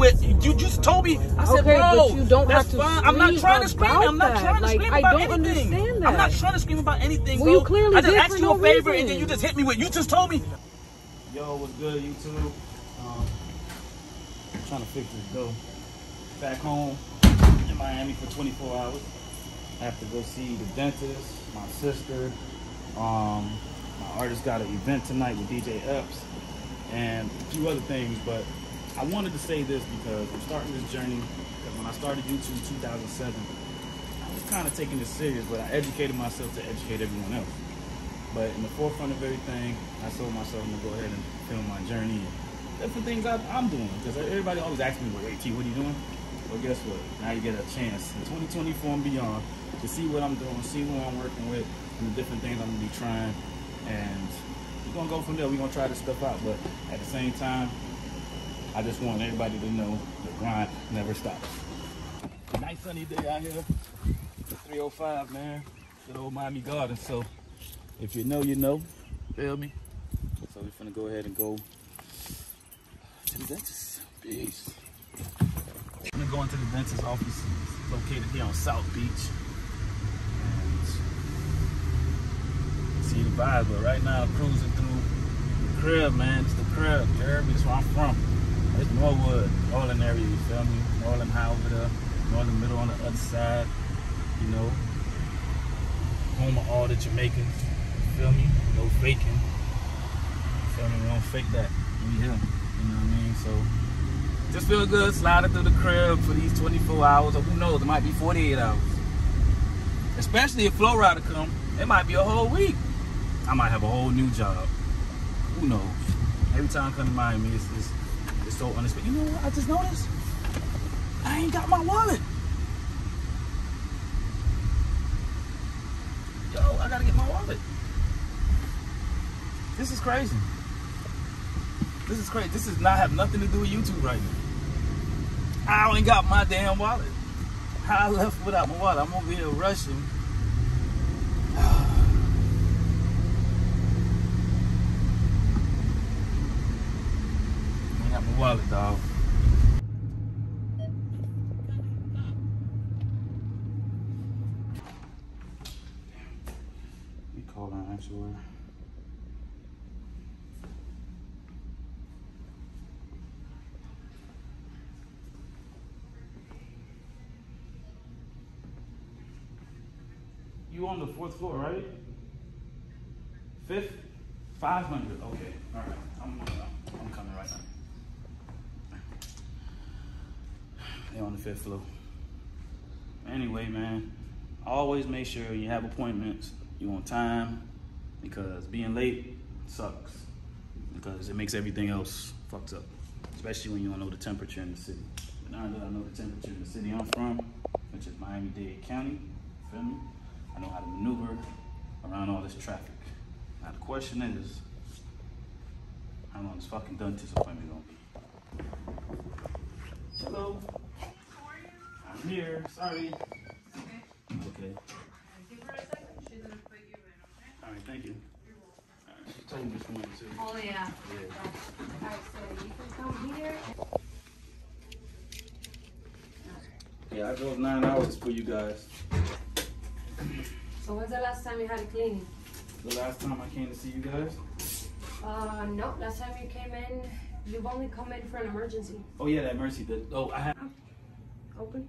with. You just told me. I said, Okay, bro, but you don't that's have to fine. I'm not trying to scream. about I'm not trying to Like, scream I about don't anything. understand I'm not trying to scream about anything, Well, bro. you clearly I just did asked for you no a favor, and then you just hit me with. You just told me. Yo, what's good, YouTube? Um, I'm trying to fix this though. Back home in Miami for 24 hours. I have to go see the dentist, my sister. Um, my artist got an event tonight with DJ Epps and a few other things. But I wanted to say this because I'm starting this journey. Because when I started YouTube in 2007, I was kind of taking this serious, but I educated myself to educate everyone else. But in the forefront of everything, I told myself gonna go ahead and film my journey and different things I, I'm doing. Because everybody always asks me, "Well, wait, T, what are you doing?" Well, guess what? Now you get a chance in 2024 and beyond to see what I'm doing, see who I'm working with, and the different things I'm gonna be trying. And we're gonna go from there. We're gonna try this stuff out. But at the same time, I just want everybody to know the grind never stops. Nice sunny day out here. It's 305, man. Good old Miami Gardens. So if you know, you know. Feel me? So we're gonna go ahead and go to the dentist. Peace. I'm gonna go into the dentist's office. It's located here on South Beach. See the vibe, but right now cruising through the crib, man. It's the crib. Jeremy, that's where I'm from. It's Norwood, Norland area, you feel me? Norland High over there, Norland Middle on the other side, you know. Home of all the Jamaicans, you feel me? No faking. You feel me? We don't fake that. We here, you know what I mean? So, just feel good sliding through the crib for these 24 hours, or who knows, it might be 48 hours. Especially if Flow Rider come, it might be a whole week. I might have a whole new job. Who knows? Every time I come to Miami, it's, it's so. You know what I just noticed? I ain't got my wallet. Yo, I gotta get my wallet. This is crazy. This is crazy. This does not have nothing to do with YouTube right now. I ain't got my damn wallet. How I left without my wallet. I'm over here rushing. ain't got my wallet, dog. Me call an. You on the fourth floor, right? Fifth? 500. Okay. All right. I'm coming right now. They're on the fifth floor. Anyway, man, always make sure you have appointments, you on time, because being late sucks. Because it makes everything else fucked up. Especially when you don't know the temperature in the city. But now that I know the temperature in the city I'm from, which is Miami-Dade County, feel me? I know how to maneuver around all this traffic. Now the question is, how long this fucking dentist appointment gonna be? Hello? I'm here, sorry. Okay. All right, thank you. All right, she told me this morning too. Oh, yeah. Yeah. Alright, so you can come here. Yeah, I drove nine hours for you guys. So when's the last time you had a cleaning? The last time I came to see you guys. Uh, no, last time you came in, you've only come in for an emergency. Oh yeah, that mercy. The, oh, I had. Open.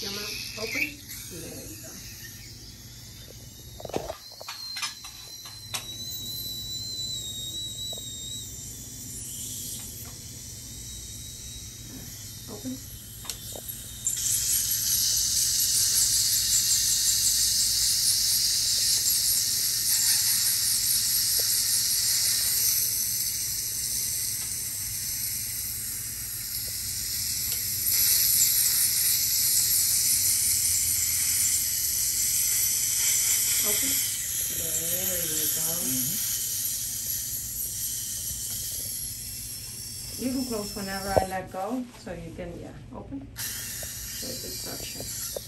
Your mouth open. There you go. Open. Open. There you go. You can close whenever I let go, so you can, yeah, open. With the suction.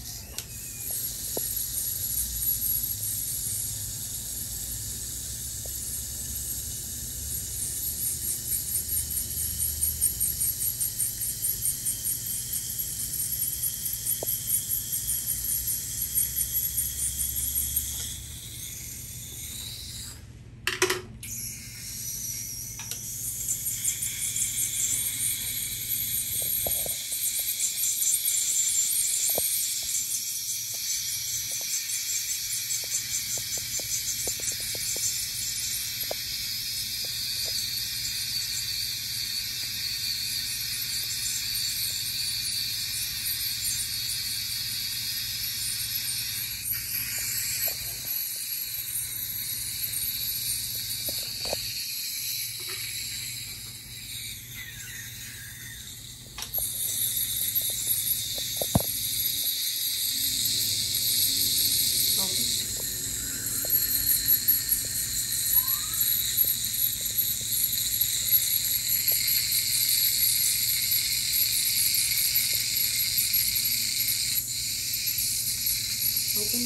Open.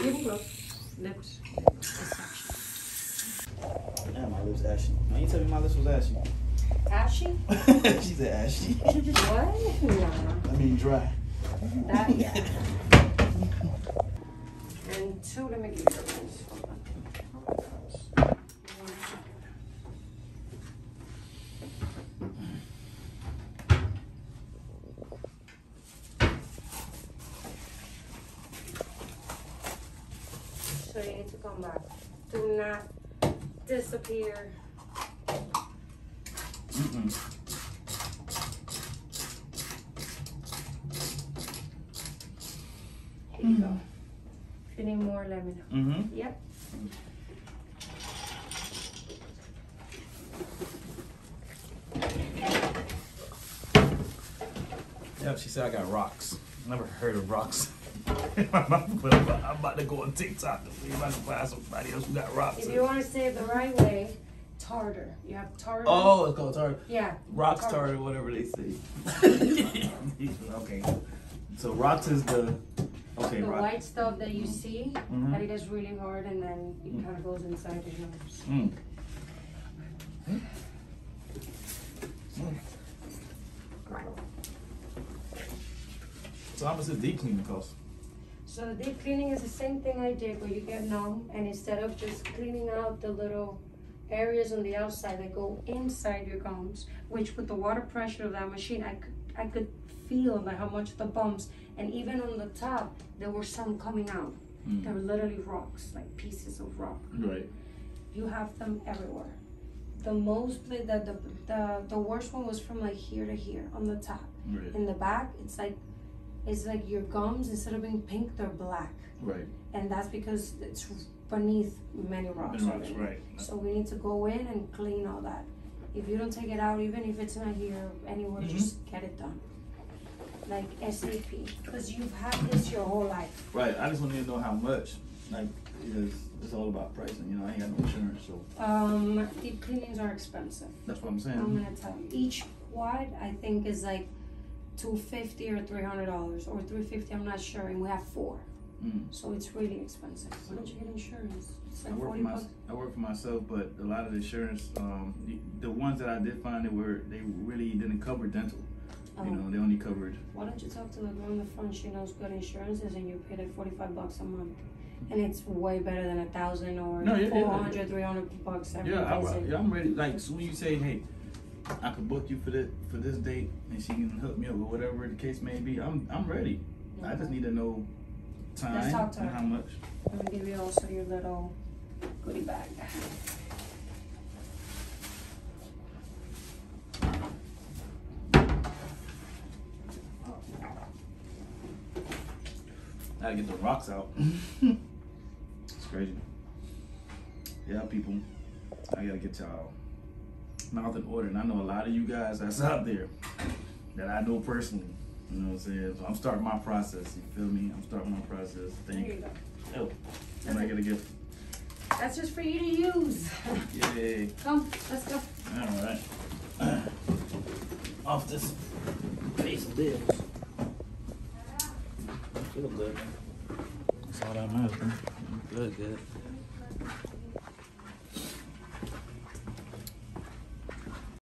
Even. Lips. Deception. Yeah, my lips ashy. Now you tell me my lips was ashy. Ashy? she said ashy. What? No. I mean dry. That, yeah. And two, let me give you this. Hold on. One second. So you need to come back. Do not disappear. Mm-mm. Here you go. If you need more, let me know. Mm-hmm. Yep. Yep, she said I got rocks. Never heard of rocks. I'm about to go on TikTok to see if I can find somebody else who got rocks. If you want to say it the right way, tartar. You have tartar. Oh, it's called tartar. Yeah. Rocks Tartar. tartar, whatever they say. okay. So rocks is the okay. The rock. white stuff that you see, Mhm. that it is really hard and then it kind of goes inside your nose. Mm. Right. So how much does deep cleaning cost? So the deep cleaning is the same thing I did where you get numb and instead of just cleaning out the little areas on the outside that go inside your gums, which with the water pressure of that machine, I could, I could feel like how much the bumps and even on the top, there were some coming out. Mm. They were literally rocks, like pieces of rock. Right. You have them everywhere. The most, the, the, the, the worst one was from like here to here on the top. Right. In the back, it's like, it's like your gums, instead of being pink, they're black. Right. And that's because it's beneath many rocks. Rocks, right. So we need to go in and clean all that. If you don't take it out, even if it's not here, anywhere, Mhm. just get it done. Like SAP, because you've had this your whole life. Right. I just want to know how much. Like, because it's all about pricing. You know, I ain't got no insurance, so Um, deep cleanings are expensive. that's what I'm saying. I'm gonna tell you. Each quad, I think, is like two fifty or three hundred dollars, or three fifty. I'm not sure, and we have four, Mm. so it's really expensive. Why don't you get insurance? It's I work for forty my. I work for myself, but a lot of the insurance, um, the, the ones that I did find that were they really didn't cover dental. You Oh. know, they only covered. Why don't you talk to the girl in the front? She knows good insurances, and you pay like forty-five bucks a month, and it's way better than a thousand or No, yeah, yeah. 300 bucks every Yeah, I, yeah i'm ready. Like, so when you say, hey, I could book you for this for this date, and she can hook me up or whatever the case may be, I'm I'm ready. I just need to know time Let's talk to and her. how much. I'm gonna give you also your little goodie bag. I gotta get the rocks out. it's crazy. Yeah, people, I gotta get y'all mouth in order. And I know a lot of you guys that's out there that I know personally. You know what I'm saying? So I'm starting my process. You feel me? I'm starting my process. There Thank you you. go. Oh, and I gotta get. That's just for you to use. Yay. Come, let's go. All right. Off this face of bills. Feel good. That's all that matters. man. Good, good.